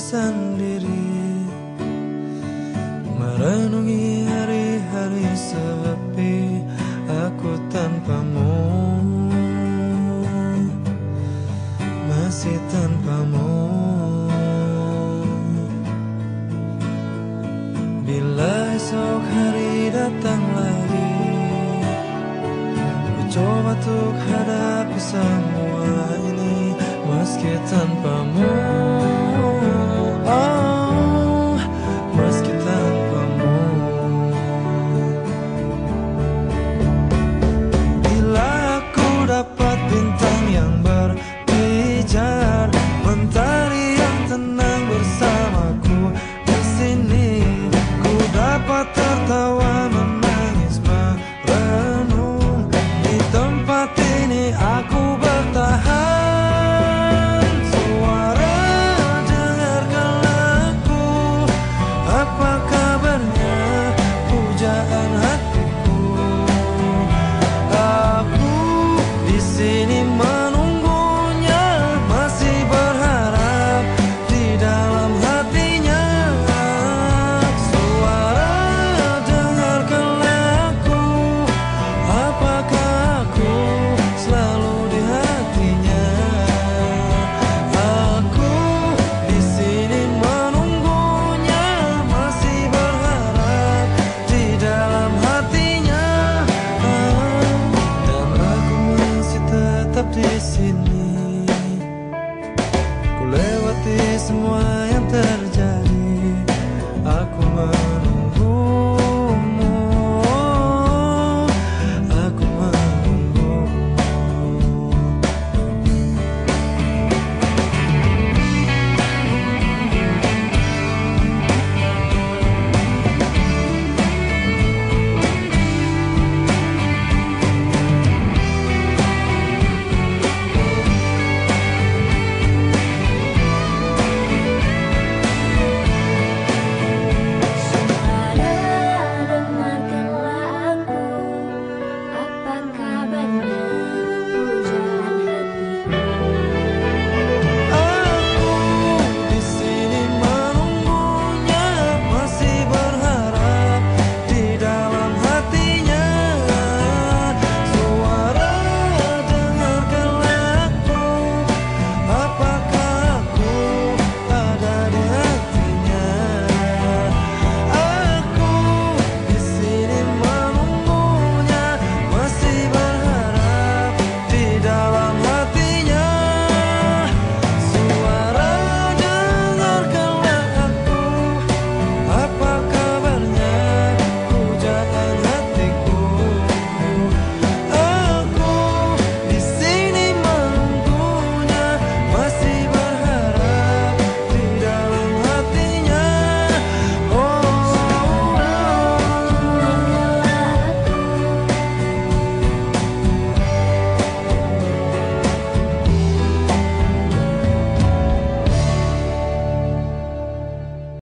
sendiri. Merenungi hari-hari sepi Aku tanpamu. Masih tanpamu. Bila esok hari datang lagi Ku coba untuk hadapi semua ini Meski tanpamu lewati semua yang terjadi.